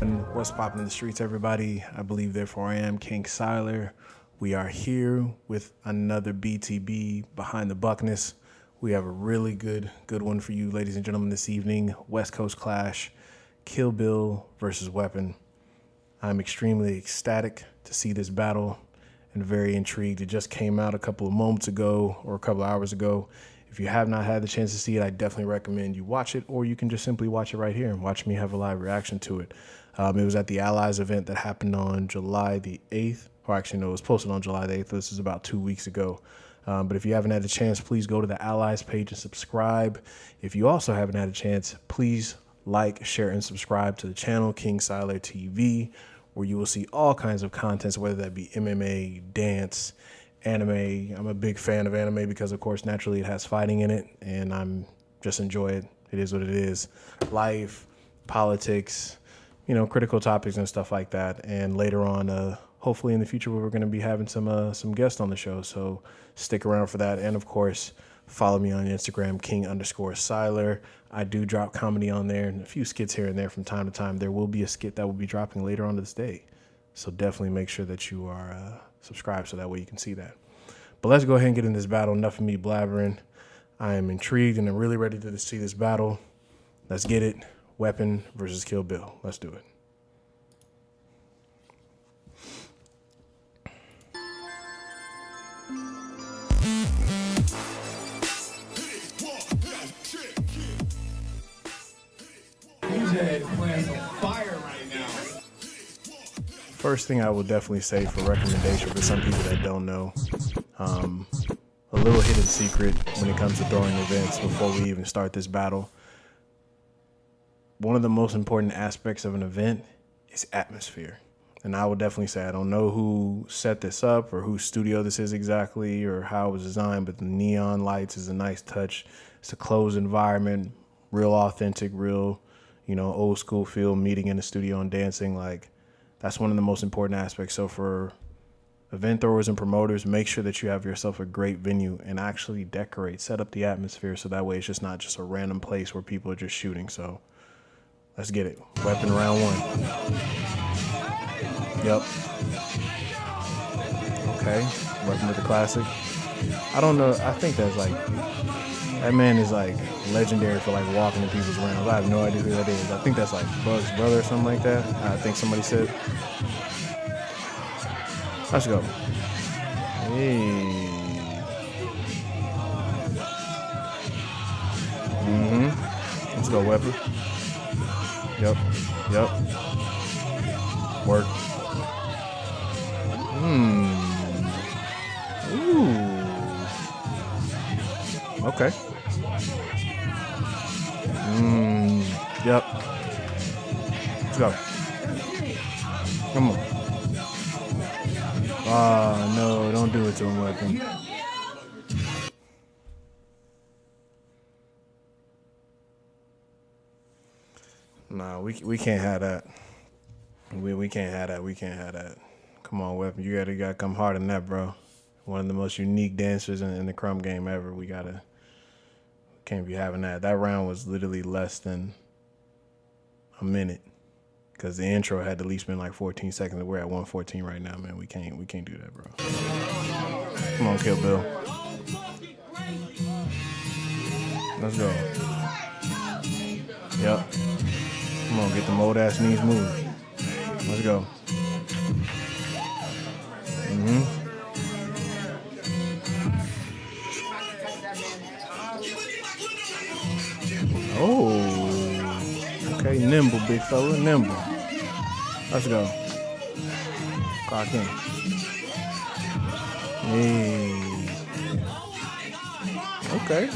And what's popping in the streets, everybody? I believe, therefore, I am King Sylar. We are here with another BTB behind the Buckness. We have a really good, good one for you, ladies and gentlemen, this evening. West Coast Clash, Kill Bill versus Weapon. I'm extremely ecstatic to see this battle and very intrigued. It just came out a couple of moments ago or a couple of hours ago. If you have not had the chance to see it, I definitely recommend you watch it, or you can just simply watch it right here and watch me have a live reaction to it. Um, it was at the Allies event that happened on July the 8th, or actually, no, it was posted on July the 8th. This is about two weeks ago. Um, but if you haven't had a chance, please go to the Allies page and subscribe. If you also haven't had a chance, please like, share, and subscribe to the channel King Sylar TV, where you will see all kinds of contents, whether that be MMA, dance, anime. I'm a big fan of anime because, of course, naturally it has fighting in it, and I'm just enjoy it. It is what it is. Life, politics, you know, critical topics and stuff like that. And later on, uh, hopefully in the future, we're going to be having some uh, some guests on the show. So stick around for that. And of course, follow me on Instagram, King underscore Sylar. I do drop comedy on there and a few skits here and there from time to time. There will be a skit that will be dropping later on this day. So definitely make sure that you are uh, subscribed so that way you can see that. But let's go ahead and get in this battle. Enough of me blabbering. I am intrigued and I'm really ready to see this battle. Let's get it. Weapon versus Kill Bill. Let's do it. First thing I will definitely say for recommendation for some people that don't know, um, a little hidden secret when it comes to throwing events before we even start this battle. One of the most important aspects of an event is atmosphere. And I will definitely say I don't know who set this up or whose studio this is exactly or how it was designed, but the neon lights is a nice touch. It's a closed environment, real authentic, real, you know, old school feel, meeting in the studio and dancing. Like that's one of the most important aspects. So for event throwers and promoters, make sure that you have yourself a great venue and actually decorate, set up the atmosphere so that way it's just not just a random place where people are just shooting. So let's get it. Weapon round one. Yep. Okay. Weapon with the classic. I don't know. I think that's like that man is like legendary for like walking in people's rounds. I have no idea who that is. I think that's like Bug's brother or something like that. I think somebody said. Let's go. Hey. Mm-hmm. Let's go, Weapon. Yep. Yep. Work. Hmm. Ooh. Okay. Hmm. Yep. Let's go. Come on. Ah, no, don't do it to him, weapon. Nah, we we can't have that. We we can't have that. We can't have that. Come on, weapon. You gotta gotta come hard than that, bro. One of the most unique dancers in, in the krump game ever. We gotta can't be having that. That round was literally less than a minute because the intro had at least been like 14 seconds. We're at 114 right now, man. We can't we can't do that, bro. Come on, Kill Bill. Let's go. Yep. Come on, get the old ass knees moving. Let's go. Mm-hmm. Oh. Okay, nimble, big fella, nimble. Let's go. Clock in. Hey. Okay.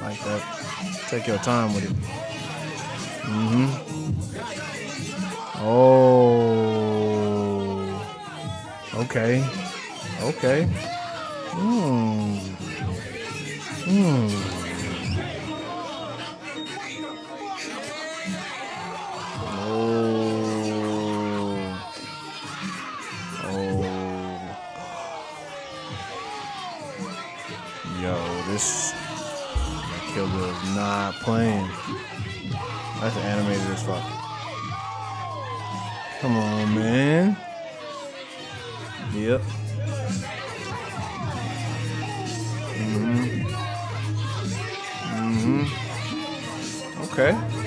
Like that. Take your time with it. Mm-hmm. Oh. Okay. Okay. Hmm. Hmm. Fuck. Come on, man. Yep. Mm-hmm. Mm-hmm. Okay.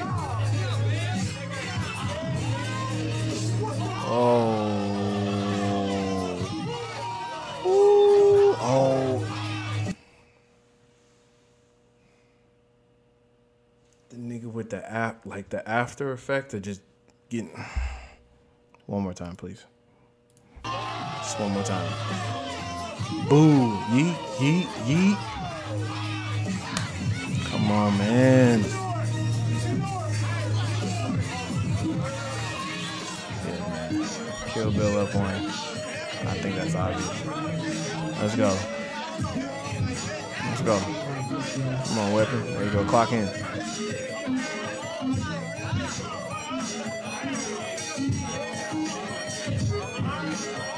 Nigga with the app, like the after effect of just getting. One more time, please. Just one more time. Boo. Yeet, yeet, yeet. Come on, man. Yeah, man. Kill Bill up on. I think that's obvious. Let's go. Let's go. Come on, weapon. There you go. Clock in.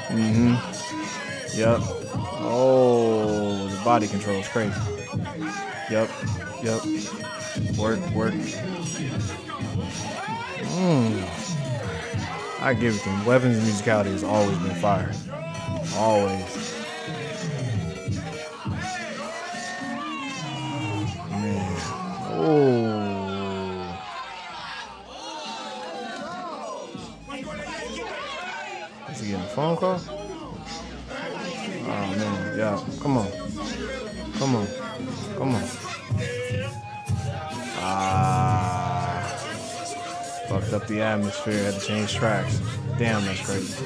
Mm-hmm. Yep. Oh, the body control is crazy. Yep. Yep. Work, work. Mm. I give it to him. Weapons musicality has always been fire. Always. Oh. Is he getting a phone call? Oh man, yeah. Come on. Come on. Come on. Ah. Fucked up the atmosphere, had to change tracks. Damn, that's crazy.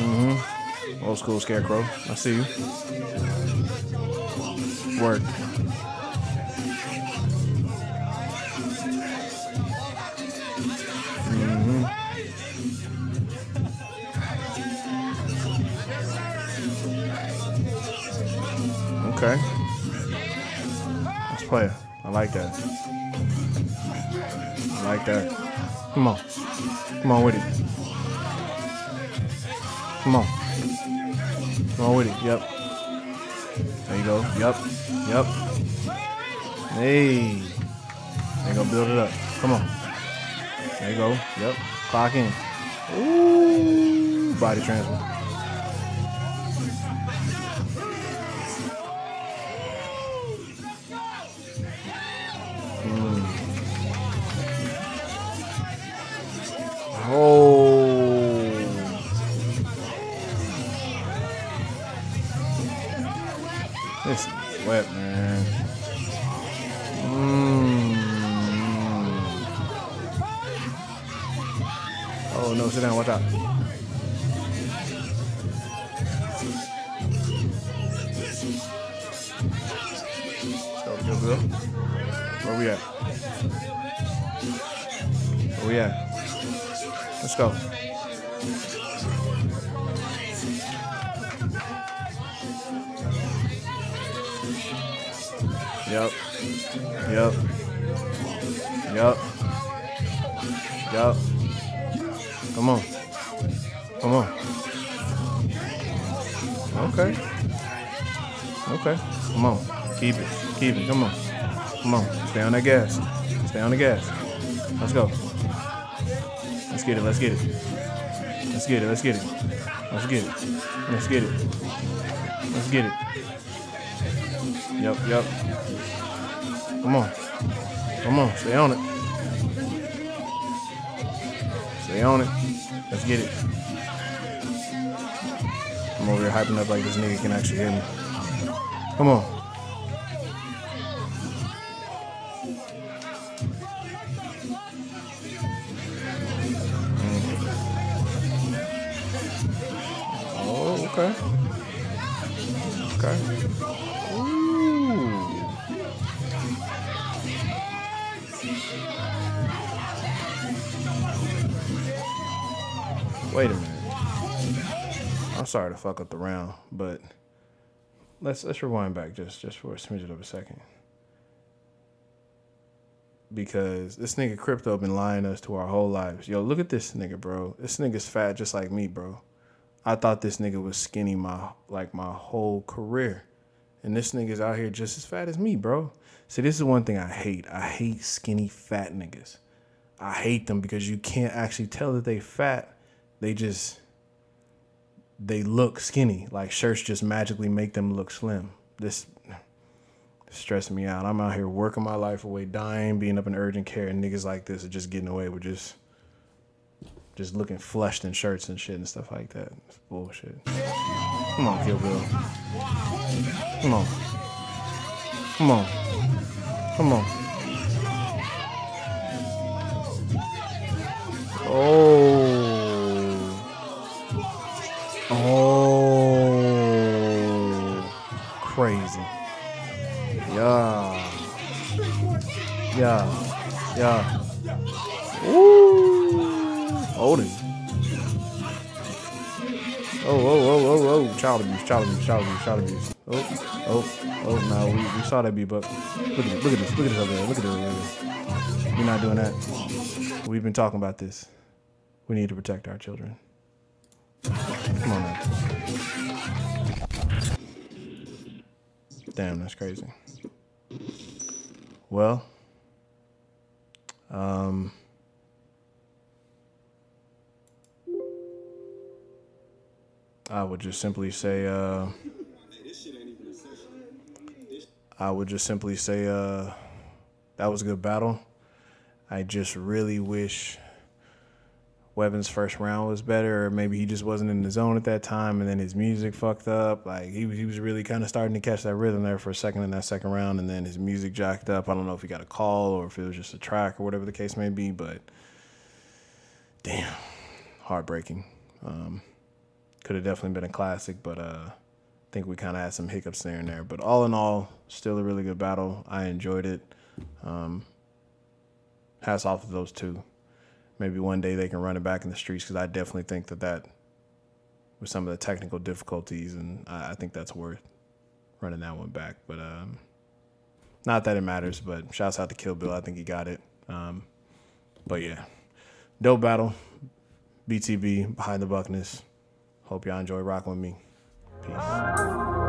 Mm-hmm. Old school scarecrow. I see you. Work. Mm-hmm. Okay. Let's play. I like that. I like that. Come on. Come on with it. Come on. Come on with it. Yep. There you go. Yep. Yep. Hey. There you go. Build it up. Come on. There you go. Yep. Clock in. Ooh. Body transfer. Wet, man. Mm. Oh no, sit down, watch out. Go. Where we at? Where we at? Let's go. Yep. Yep. Yep. Yep. Come on. Come on. Okay. Okay. Come on. Keep it. Keep it. Come on. Come on. Stay on that gas. Stay on the gas. Let's go. Let's get it. Let's get it. Let's get it. Let's get it. Let's get it. Let's get it. Let's get it. Yep. Yep. Come on. Come on. Stay on it. Stay on it. Let's get it. I'm over here hyping up like this nigga can actually hear me. Come on. Oh, okay. Okay. Wait a minute. I'm sorry to fuck up the round, but let's let's rewind back just just for a smidget of a second. Because this nigga crypto been lying to us to our whole lives. Yo, look at this nigga, bro. This nigga's fat just like me, bro. I thought this nigga was skinny my like my whole career. And this nigga's out here just as fat as me, bro. See, this is one thing I hate. I hate skinny fat niggas. I hate them because you can't actually tell that they fat. They just they look skinny. Like shirts just magically make them look slim. This stressing me out. I'm out here working my life away, dying, being up in urgent care, and niggas like this are just getting away with just just looking flushed in shirts and shit and stuff like that. It's bullshit. Come on, Kill Bill. Come on. Come on. Come on. Oh. Crazy. Yeah. Yeah. Yeah. Ooh. Holding. Oh, oh, oh, oh, oh. Child abuse, child abuse, child abuse, child abuse. Oh, oh, oh, no. We, we saw that be, but look at this, look at this, look at this over there, look at this. We're not doing that. We've been talking about this. We need to protect our children. Come on now. Damn, that's crazy. Well, um, I would just simply say, uh, I would just simply say, uh, that was a good battle. I just really wish Weapons' first round was better, or maybe he just wasn't in the zone at that time, and then his music fucked up. Like he he was really kind of starting to catch that rhythm there for a second in that second round, and then his music jacked up. I don't know if he got a call or if it was just a track or whatever the case may be, but damn, heartbreaking. Um, could have definitely been a classic, but uh, I think we kind of had some hiccups there and there. But all in all, still a really good battle. I enjoyed it. Um, hats off to those two. Maybe one day they can run it back in the streets because I definitely think that that with some of the technical difficulties, and I, I think that's worth running that one back. But um, not that it matters. But shouts out to Kill Bill. I think he got it. Um, but yeah, dope battle. BTB behind the Buckness. Hope y'all enjoy rocking with me. Peace.